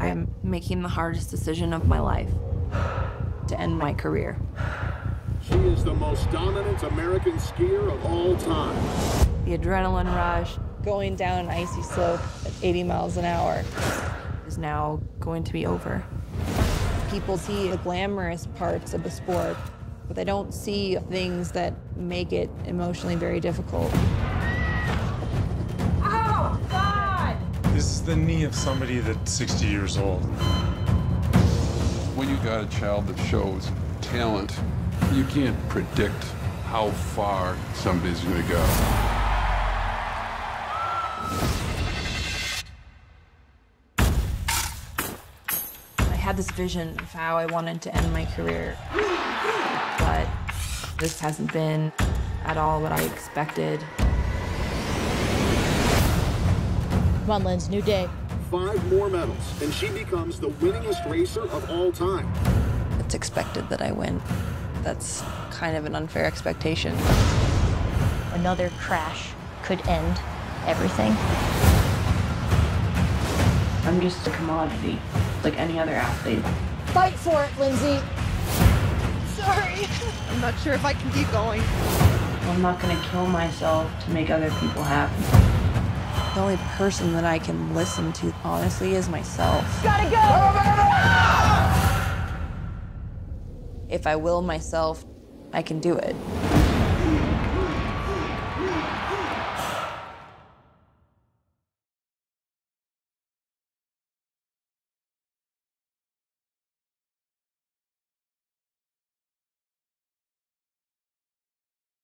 I'm making the hardest decision of my life to end my career. She is the most dominant American skier of all time. The adrenaline rush, going down an icy slope at 80 miles an hour, is now going to be over. People see the glamorous parts of the sport, but they don't see things that make it emotionally very difficult. The knee of somebody that's 60 years old. When you got a child that shows talent, you can't predict how far somebody's going to go. I had this vision of how I wanted to end my career, but this hasn't been at all what I expected. Come new day. Five more medals, and she becomes the winningest racer of all time. It's expected that I win. That's kind of an unfair expectation. Another crash could end everything. I'm just a commodity, like any other athlete. Fight for it, Lindsey. Sorry. I'm not sure if I can keep going. I'm not gonna kill myself to make other people happy. The only person that I can listen to, honestly, is myself. Gotta go! If I will myself, I can do it.